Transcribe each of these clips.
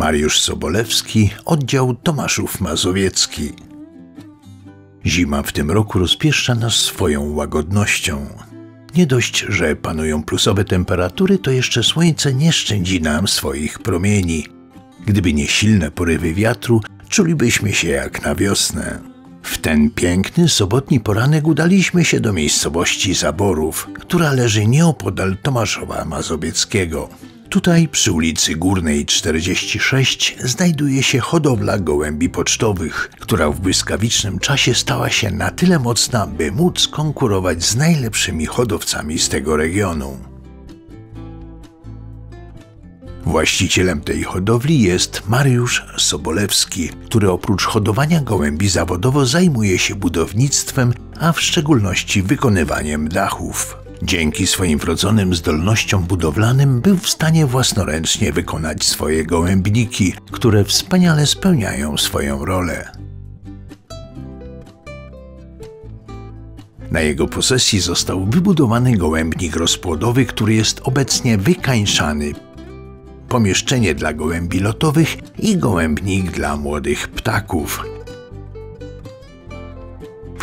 Mariusz Sobolewski, oddział Tomaszów Mazowiecki. Zima w tym roku rozpieszcza nas swoją łagodnością. Nie dość, że panują plusowe temperatury, to jeszcze słońce nie szczędzi nam swoich promieni. Gdyby nie silne porywy wiatru, czulibyśmy się jak na wiosnę. W ten piękny sobotni poranek udaliśmy się do miejscowości Zaborów, która leży nieopodal Tomaszowa Mazowieckiego. Tutaj przy ulicy Górnej 46 znajduje się hodowla gołębi pocztowych, która w błyskawicznym czasie stała się na tyle mocna, by móc konkurować z najlepszymi hodowcami z tego regionu. Właścicielem tej hodowli jest Mariusz Sobolewski, który oprócz hodowania gołębi zawodowo zajmuje się budownictwem, a w szczególności wykonywaniem dachów. Dzięki swoim wrodzonym zdolnościom budowlanym był w stanie własnoręcznie wykonać swoje gołębniki, które wspaniale spełniają swoją rolę. Na jego posesji został wybudowany gołębnik rozpłodowy, który jest obecnie wykańczany. Pomieszczenie dla gołębi lotowych i gołębnik dla młodych ptaków.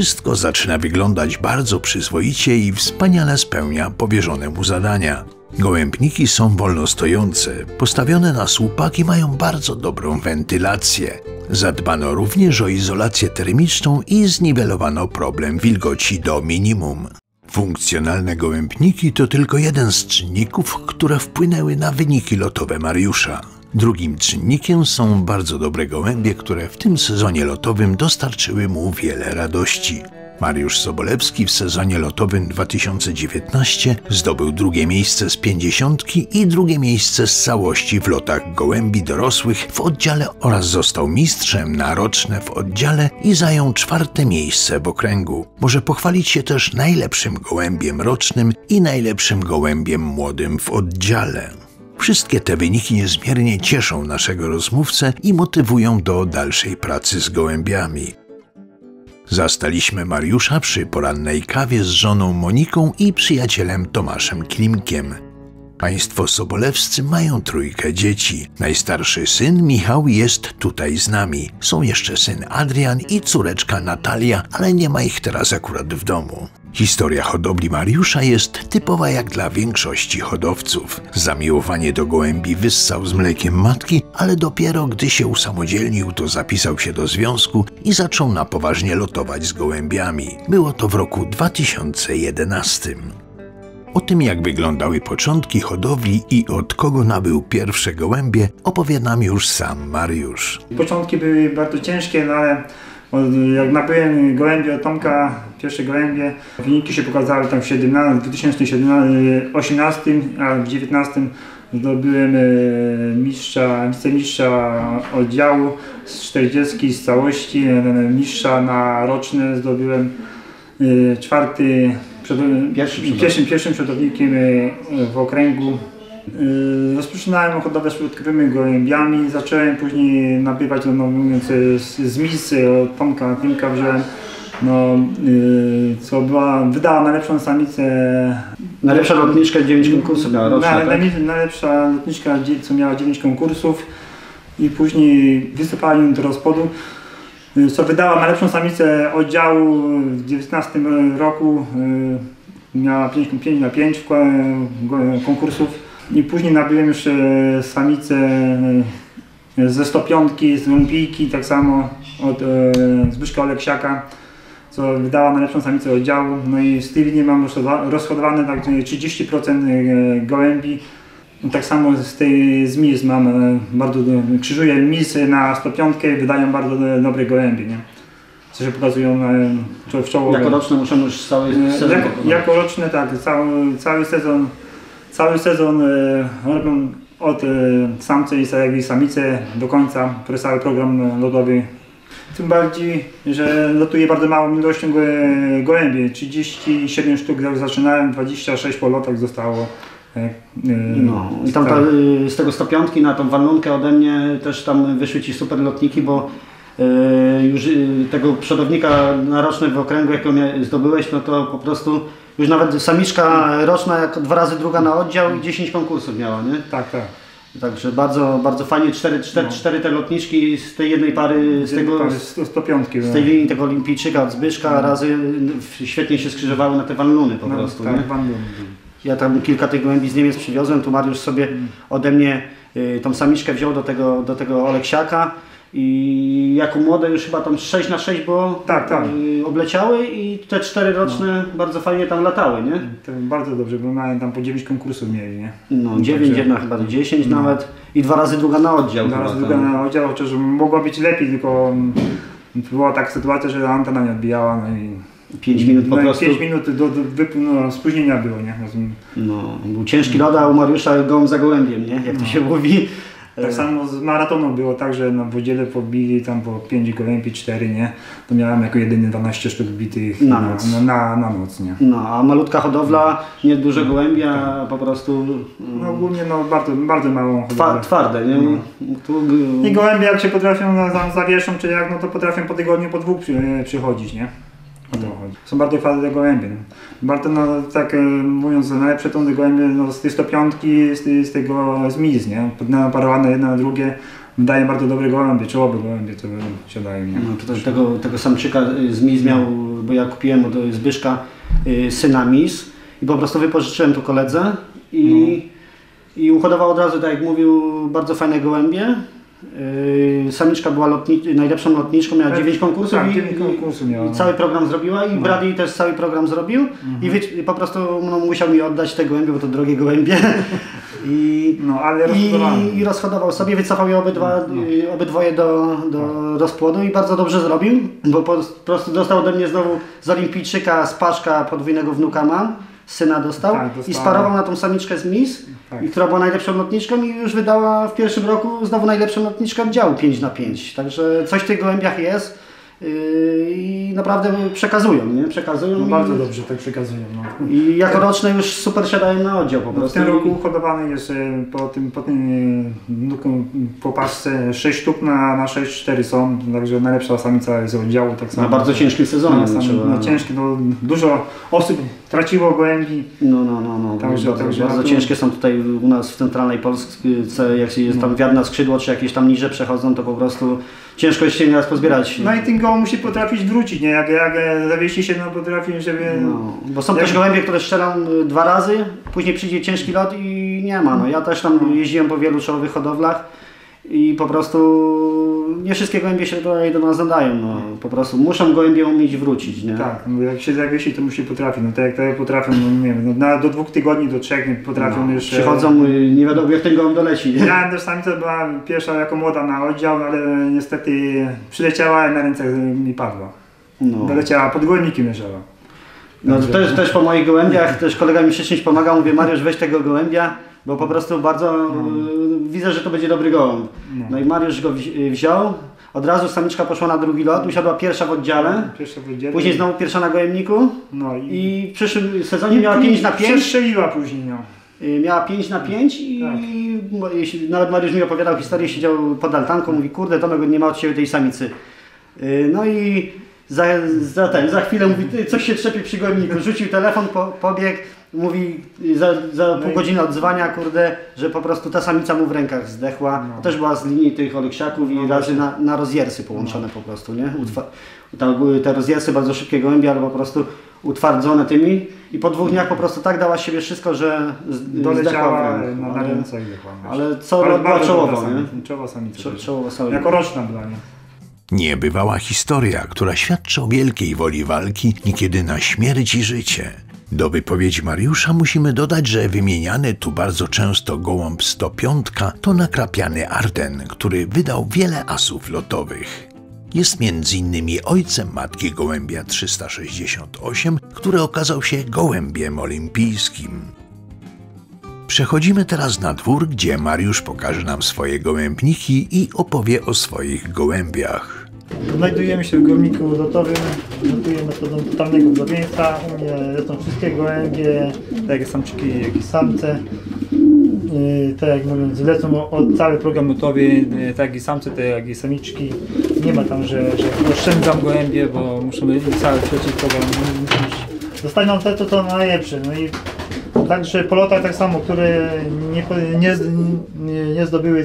Wszystko zaczyna wyglądać bardzo przyzwoicie i wspaniale spełnia powierzone mu zadania. Gołębniki są wolnostojące, postawione na słupak i mają bardzo dobrą wentylację. Zadbano również o izolację termiczną i zniwelowano problem wilgoci do minimum. Funkcjonalne gołębniki to tylko jeden z czynników, które wpłynęły na wyniki lotowe Mariusza. Drugim czynnikiem są bardzo dobre gołębie, które w tym sezonie lotowym dostarczyły mu wiele radości. Mariusz Sobolewski w sezonie lotowym 2019 zdobył drugie miejsce z pięćdziesiątki i drugie miejsce z całości w lotach gołębi dorosłych w oddziale oraz został mistrzem na roczne w oddziale i zajął czwarte miejsce w okręgu. Może pochwalić się też najlepszym gołębiem rocznym i najlepszym gołębiem młodym w oddziale. Wszystkie te wyniki niezmiernie cieszą naszego rozmówcę i motywują do dalszej pracy z gołębiami. Zastaliśmy Mariusza przy porannej kawie z żoną Moniką i przyjacielem Tomaszem Klimkiem. Państwo Sobolewscy mają trójkę dzieci. Najstarszy syn Michał jest tutaj z nami. Są jeszcze syn Adrian i córeczka Natalia, ale nie ma ich teraz akurat w domu. Historia hodowli Mariusza jest typowa jak dla większości hodowców. Zamiłowanie do gołębi wyssał z mlekiem matki, ale dopiero gdy się usamodzielnił, to zapisał się do związku i zaczął na poważnie lotować z gołębiami. Było to w roku 2011. O tym, jak wyglądały początki hodowli i od kogo nabył pierwsze gołębie, opowie nam już sam Mariusz. Początki były bardzo ciężkie, no ale jak nabyłem gołębie od Tomka, pierwsze gołębie, wyniki się pokazały tam w 17, 2018, a w 2019 zdobyłem e, mistrza, wicemistrza oddziału z 40 z całości, e, mistrza na roczne zdobyłem e, czwarty, pierwszym, pierwszym, pierwszym przodownikiem w okręgu Yy, rozpoczynałem hodowlę środkowymi gołębiami, zacząłem później nabywać, no, mówiąc, z, z misy od Tomka Klimka wziąłem, no, co była, wydała najlepszą samicę. Najlepsza lotniczka 9 konkursów miała rocznie, na, tak? Najlepsza lotniczka, co miała 9 konkursów i później wysypałem ją do rozpodu, co wydała najlepszą samicę oddziału w 19 roku. Yy, miała 5, 5 na 5 konkursów i później nabyłem już e, samicę ze 105, z Olimpijki, tak samo od Zbyszka Oleksiaka, co wydała najlepszą samicę oddziału. No i z linii mam rozhodowane tak 30% gołębi. Tak samo z tej z mis mam bardzo, krzyżuję misy na 105, wydają bardzo dobre gołębie, nie? Co się pokazują w czoło. Jako roczne muszą już cały sezon? Jako, jako roczne tak, cały, cały sezon Cały sezon e, robią od e, samce jak i samice do końca, przez cały program lodowy. Tym bardziej, że lotuję bardzo małą ilością gołębi. 37 sztuk zaczynałem, 26 po lotach zostało. E, no, i tam ta, z tego 105 na tą wannunkę ode mnie też tam wyszły Ci super lotniki, bo już tego przodownika na roczny w okręgu, jakiego zdobyłeś, no to po prostu już nawet samiczka roczna, jak dwa razy druga na oddział i 10 konkursów miała, nie? Tak, tak. Także bardzo, bardzo fajnie, cztery, cztery, No. cztery te lotniczki z tej jednej pary, z tego, 100, 105. z tej linii tego olimpijczyka Zbyszka razy y, świetnie się skrzyżowały na te wanluny po prostu. tak, nie? Loon. Ja tam kilka tych gołębi z Niemiec przywiozłem, tu Mariusz sobie ode mnie y, tą samiczkę wziął do tego, do tego Oleksiaka i jako młode już chyba tam 6 na 6 było Tak, tak. y, obleciały i te cztery roczne bardzo fajnie tam latały, nie? To bardzo dobrze, bo mają tam po 9 konkursów mieli, nie? No, Także- 9, jedna chyba do 10 nawet i dwa razy druga na oddział. Zaraz chyba druga tam. na oddział, chociaż mogło być lepiej, tylko mm, była taka sytuacja, że antena nie odbijała, no i... 5 minut po no prostu. 5 minut do, do no, spóźnienia było, nie? No, był ciężki lot, a u Mariusza gołąb za gołębiem, nie? Jak to No. się mówi. Tak samo z maratonu było tak, że na wodziele pobili tam po 5 gołębi, 4, nie? To miałem jako jedyny 12 sztuk bitych Na noc. na, na, na noc, nie? No, a malutka hodowla, nie duże gołębia, po prostu No mm, ogólnie no bardzo, bardzo małą hodowlę. twarde, nie? No. Tu, I gołębie jak się potrafią zawieszą, czy jak, no to potrafią po tygodniu, po dwóch przy, przychodzić, nie? To. Są bardzo twarde gołębie. No. Bardzo, no tak e, mówiąc, najlepsze to te gołębie no, z tej 105, z, z tego zmiz, nie? Naparowane jedno na drugie, daje bardzo dobre gołębie, czołowe gołębie to się daje, nie? No, to też tego, tego samczyka y, z Miz miał, bo ja kupiłem od Zbyszka y, syna Miz i po prostu wypożyczyłem tu koledze i, i uhodował od razu, tak jak mówił, bardzo fajne gołębie. Y, Samiczka była lotni, najlepszą lotniczką, miała Tak, 9 konkursów tak, i, dziewięć konkursów miała, i no. cały program zrobiła i No. Brady też cały program zrobił. I, wy, i po prostu no, musiał mi oddać te gołębie, bo to drogie gołębie. I, No, ale i, I rozhodował sobie, wycofał je obydwa, y, obydwoje do, do rozpłodu i bardzo dobrze zrobił, bo po prostu dostał ode mnie znowu z olimpijczyka, z paszka podwójnego wnuka mam, syna dostał Tak, i sparował na tą samiczkę z Miss, Tak. i która była najlepszą lotniczką i już wydała w pierwszym roku znowu najlepszą lotniczkę oddziału 5 na 5. Także coś w tych gołębiach jest i naprawdę przekazują, nie? Przekazują No, i, bardzo dobrze tak przekazują. No. i jako roczne już super siadają na oddział po No, w prostu. tym roku hodowany jest e, po tym, po tym nuku- po paczce 6 sztuk na, na 6-4 są, także najlepsza samica z oddziału tak samo. Na bardzo ciężkim sezonie. No, sam, trzeba- no, ciężki, no, dużo osób traciło gołębi. No, no, no, no. Także- bardzo, także bardzo na ciężkie są tutaj u nas w centralnej Polsce, jak się jest tam wiatr na skrzydło, czy jakieś tam niże przechodzą, to po prostu ciężko jest się nieraz pozbierać. No i ten goł musi potrafić wrócić, nie? Jak, jak zawiesi się, no potrafi, żeby... No, bo są Jak- też gołębie, które strzelam y, dwa razy, później przyjdzie ciężki lot i nie ma. No, ja też tam jeździłem po wielu czołowych hodowlach i po prostu nie wszystkie gołębie się tutaj do nas nadają. No, po prostu muszą gołębie umieć wrócić. Nie? Tak, no, jak się zawiesi, to musi potrafić. No tak jak tak potrafią, no nie wiem, no, na, do dwóch tygodni, do trzech nie potrafią No, już... e, Przychodzą, y, nie wiadomo jak ten gołąb doleci. Nie? Ja też samica była pierwsza jako młoda na oddział, ale niestety przyleciała i na ręce mi padła. No. Doleciała, pod górnikiem leżała. No to też, też po moich gołębiach, też kolega mi się czymś pomagał, mówię Mariusz weź tego gołębia, bo po prostu bardzo y, widzę, że to będzie dobry gołąb. No. No i Mariusz go wzi- wziął, od razu samiczka poszła na drugi lot, usiadła pierwsza w oddziale, Pierwsza wydzielę. później znowu pierwsza na gołębniku No i, i w przyszłym sezonie miała 5 na 5, Przestrzeliła później, no. y, miała 5 na 5 i Tak. nawet Mariusz mi opowiadał historię, siedział pod altanką, mówi kurde Tomek nie ma od siebie tej samicy. No i za, za, ten, za chwilę mówi, coś się trzepie przy gołębniku, rzucił telefon, po, pobiegł, mówi za, za pół i- godziny odzwania, kurde, że po prostu ta samica mu w rękach zdechła. No. Też była z linii tych oleksiaków i No razy na, na rozjersy połączone po prostu, nie? Utwa- tam były te rozjersy, bardzo szybkie gołębie, ale po prostu utwardzone tymi i po dwóch dniach po prostu tak dała z siebie wszystko, że zdechła Doleciała w ręku. na, na Ale- ręce i wychła. Ale co Bardzo- była czołowo, nie? Czołowa samica. Czo- samica. Jako roczna była, nie? Niebywała historia, która świadczy o wielkiej woli walki, niekiedy na śmierć i życie. Do wypowiedzi Mariusza musimy dodać, że wymieniany tu bardzo często gołąb 105 to nakrapiany Arden, który wydał wiele asów lotowych. Jest innymi ojcem matki gołębia 368, który okazał się gołębiem olimpijskim. Przechodzimy teraz na dwór, gdzie Mariusz pokaże nam swoje gołębniki i opowie o swoich gołębiach. Znajdujemy się w górniku lotowym, lotuję metodą totalnego wzornictwa. U mnie lecą wszystkie gołębie, tak jak samczyki, jak i samce. Yy, tak jak mówiąc, lecą od cały program lotowy, yy, tak i samce, tak jak i samiczki. Nie ma tam, że, że oszczędzam gołębie, bo muszę cały trzeci program. Dostaną te, to to najlepsze. No i także po lotach tak samo, które nie, nie, nie, nie zdobyły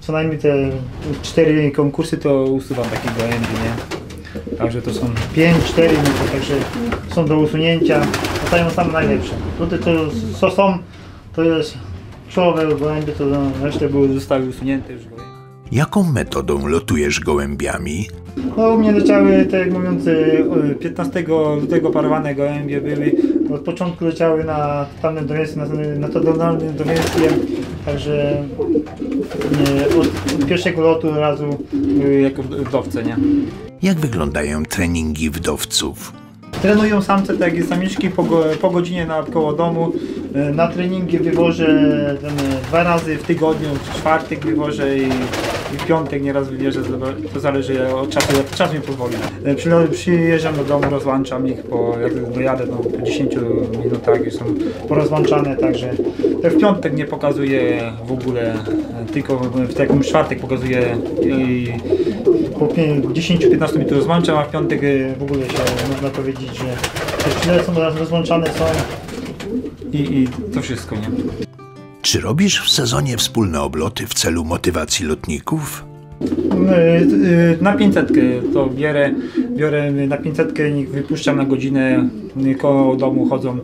co najmniej te cztery konkursy, to usuwam takie gołębie, nie? Także to są 5, 4, no także są do usunięcia, zostają same najlepsze. Tutaj to co są, to jest czołowe gołębie, to resztę były, zostały usunięte już. Jaką metodą lotujesz gołębiami? No u mnie leciały, tak jak mówiąc, e, 15 lutego parowane gołębie były. Od początku leciały na totalnym dowięzju, na, na totalnym dowięzju, także nie, od, od pierwszego lotu od razu były jako wdowce, nie? Jak wyglądają treningi wdowców? Trenują samce, tak jak samiczki po, po godzinie na koło domu. Na treningi wywożę ten, dwa razy w tygodniu, w czwartek wywożę i, i w piątek nieraz wybierze, to zależy od czasu, jak czas mi pozwoli. E, Przyjeżdżam do domu, rozłączam ich, po, jak dojadę no, po 10 minutach już są porozłączane, także w piątek nie pokazuję w ogóle, e, tylko w takim czwartek pokazuję i po pie- 10-15 minut rozłączam, a w piątek e, w ogóle się można powiedzieć, że te są raz rozłączane są i, i to wszystko, nie? Czy robisz w sezonie wspólne obloty w celu motywacji lotników? Y, y, Na 500 to bierę, biorę na 500 ich wypuszczam na godzinę koło domu chodzą,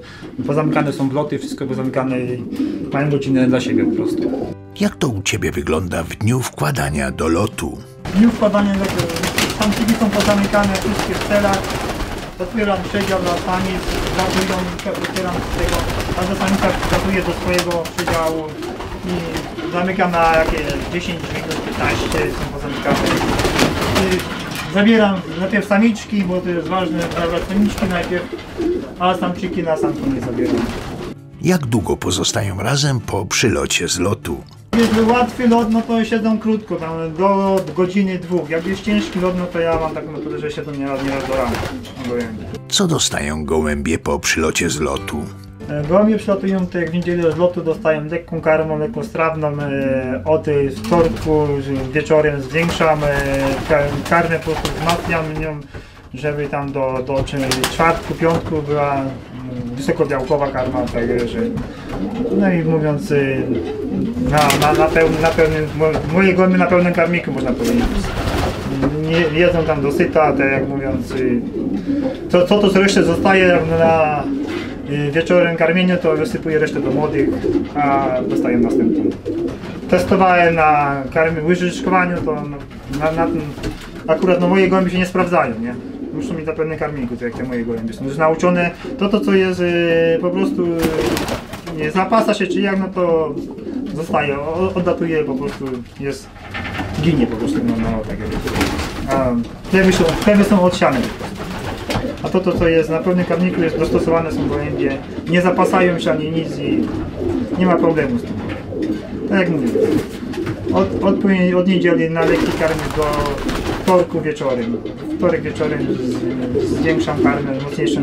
pozamykane są wloty, wszystko pozamykane i mają godzinę dla siebie po prostu. Jak to u ciebie wygląda w dniu wkładania do lotu? W dniu wkładania lotu, samczyki są pozamykane wszystkie w celach, otwieram przedział dla samic, zlatują, otwieram tego, każda samica wskazuje do swojego przedziału i zamykam na jakieś 10 minut, 15 są pozamykane. Zabieram najpierw samiczki, bo to jest ważne, zabrać samiczki najpierw, a samczyki na samki nie zabieram. Jak długo pozostają razem po przylocie z lotu? Jeżeli łatwy lot, no to siedzą krótko, tam do godziny dwóch. Jak jest ciężki lot, no to ja mam taką metodę, że siedzą nieraz, nieraz do rana. gołębie. Co dostają gołębie po przylocie z lotu? E, Gołębie przylatują tak jak w niedzielę z lotu, dostają lekką karmą, lekką strawną. E, od wtorku wieczorem zwiększam e, ka- karmę, po prostu wzmacniam nią, żeby tam do, do czwartku, piątku była mm, wysokobiałkowa karma, tak że no i mówiąc e, na, na, na, pełnym, na pełnym, mo- moje gołębie na pełnym karmiku można powiedzieć. Nie jedzą tam dosyta, tak jak mówiąc, y, co, co to z zostaje na y, wieczorem karmieniu, to wysypuję resztę do młodych, a dostaję następną. Testowałem na karmy łyżeczkowaniu, to na, na akurat moje gołębie się nie sprawdzają, nie? Muszą mieć zapewne karmiku, tak jak te moje gołębie są już nauczone. To, to co jest y, po prostu y, nie zapasa się czy jak, no to zostaje, o- odlatuje po prostu, jest, ginie po prostu, no, no tak jakby. A są, chleby są odsiane. A to, to co jest na pełnym karmniku jest dostosowane są gołębie, nie zapasają się ani nic i nie ma problemu z tym. Tak jak mówię, od, od, od niedzieli na lekki karmy do wtorku wieczorem. Wtorek wieczorem z- zwiększam karmę mocniejszą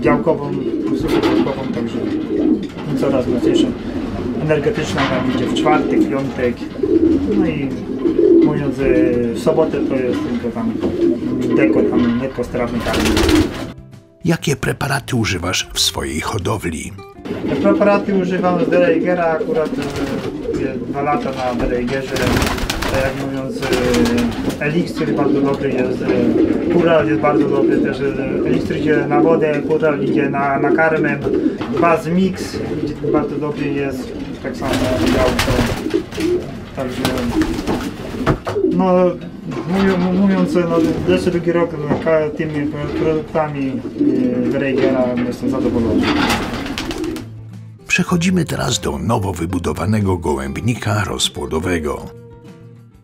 białkową, coraz mocniejszą. Energetyczna tam idzie w czwartek, piątek, no i mówiąc e, w sobotę to jest tylko tam deko, tam karmy. Jakie preparaty używasz w swojej hodowli? Preparaty używam z Dereigera, akurat e, dwa lata na Dereigerze. Jak mówiąc, e, eliksir bardzo dobry jest, pural jest bardzo dobry, też eliksir idzie na wodę, pural idzie na, na karmę, baz mix bardzo dobry jest, tak samo białko. Także no mówiąc, no, jeszcze drugi rok no, tymi produktami e, Dereigera jestem zadowolony. Przechodzimy teraz do nowo wybudowanego gołębnika rozpłodowego.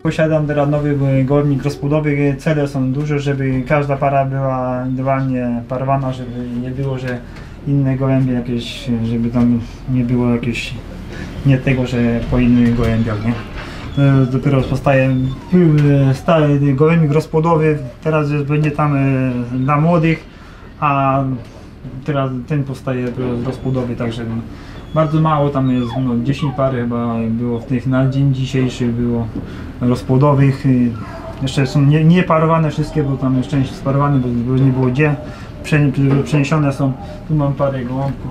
Posiadam teraz nowy gołębnik rozpłodowy. Cele są duże, żeby każda para była indywidualnie parowana, żeby nie było, że inne gołębie jakieś, żeby tam nie było jakieś nie tego, że po innych gołębiach, nie? E, Dopiero powstaje e, stary gołębnik rozpłodowy, teraz jest, będzie tam e, dla młodych, a teraz ten powstaje rozpłodowy, także bardzo mało tam jest, no 10 par chyba było w tych na dzień dzisiejszy było rozpłodowych. Jeszcze są nie, nie wszystkie, bo tam jest część sparowane, bo nie było gdzie. Prze- Przeniesione są. Tu mam parę gołąbków.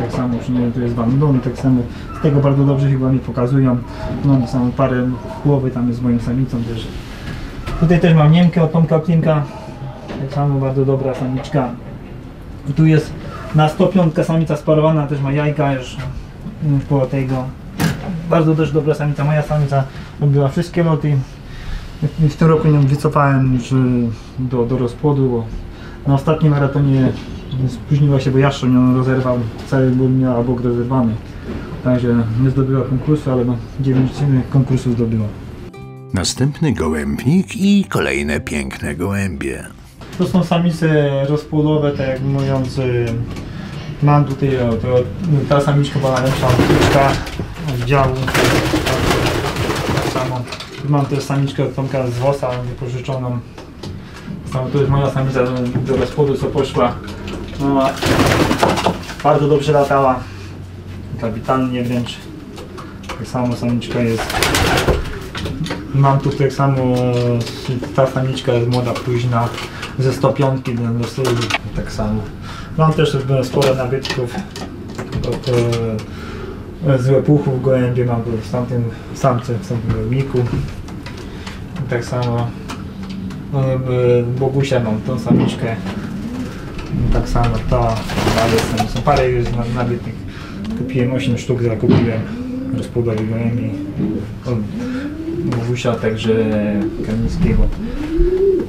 Tak samo przy niej tu jest bandon, tak samo z tego bardzo dobrze chyba mi pokazują. No, samą parę głowy, tam jest z moją samicą też. Tutaj też mam Niemkę od Tomka Klimka. Tak samo bardzo dobra samiczka. I tu jest na 105 samica sparowana, też ma jajka już mm, koło tego. Bardzo też dobra samica. Moja samica robiła wszystkie loty. W tym roku ją wycofałem już y, do, do rozpłodu, bo na ostatnim maratonie spóźniła się, bo Jaszczur ją rozerwał, cały ból miała bok rozerwany. Także nie zdobyła konkursu, ale no 9 konkursów zdobyła. Następny gołębnik i kolejne piękne gołębie. To są samice rozpłodowe, tak jak mówiąc, y, mam tutaj o, to, ta samiczka była najlepsza samiczka oddziału. Tak samo. Tu mam też samiczkę od Tomka z Wosa wypożyczoną. Samo to jest moja samica do rozpłodu, co poszła. No, bardzo dobrze latała. Kapitalnie wręcz. Tak samo samiczka jest. Mam tu tak samo, ta samiczka jest młoda, późna, ze 105 do tak samo. Mam też sporo nabytków od e, z łapuchów gołębie mam w tamtym samce, w tamtym gołębniku. Tak samo no, Bogusia mam tą samiczkę. Tak samo ta, ale są parę już nabytych. Kupiłem 8 sztuk, zakupiłem rozpłodowych gołębi. Bogusia, także Kamińskiego.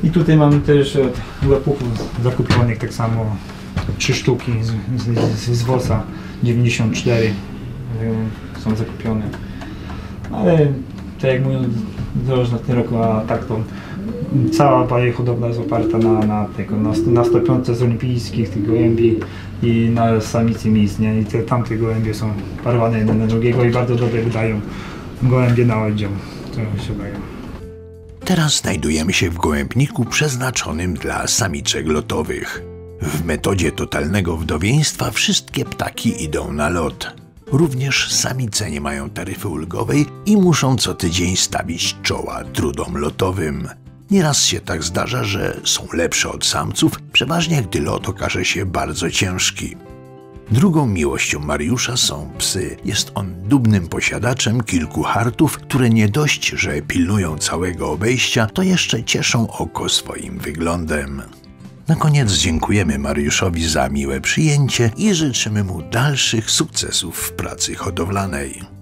I tutaj mamy też od łapuchów zakupionych tak samo trzy sztuki z, z, z WOSa 94 y, są zakupione. Ale tak jak mówię, zależy na tym roku, a tak to cała baje hodowla jest oparta na, na, tego, na, na stopiące z olimpijskich tych gołębi i na samicy miejsc, nie? I te tamte gołębie są parowane jeden na drugiego i bardzo dobrze wydają gołębie na oddział. To się dają. Teraz znajdujemy się w gołębniku przeznaczonym dla samiczek lotowych. W metodzie totalnego wdowieństwa wszystkie ptaki idą na lot. Również samice nie mają taryfy ulgowej i muszą co tydzień stawić czoła trudom lotowym. Nieraz się tak zdarza, że są lepsze od samców, przeważnie gdy lot okaże się bardzo ciężki. Drugą miłością Mariusza są psy. Jest on dubnym posiadaczem kilku hartów, które nie dość, że pilnują całego obejścia, to jeszcze cieszą oko swoim wyglądem. Na koniec dziękujemy Mariuszowi za miłe przyjęcie i życzymy mu dalszych sukcesów w pracy hodowlanej.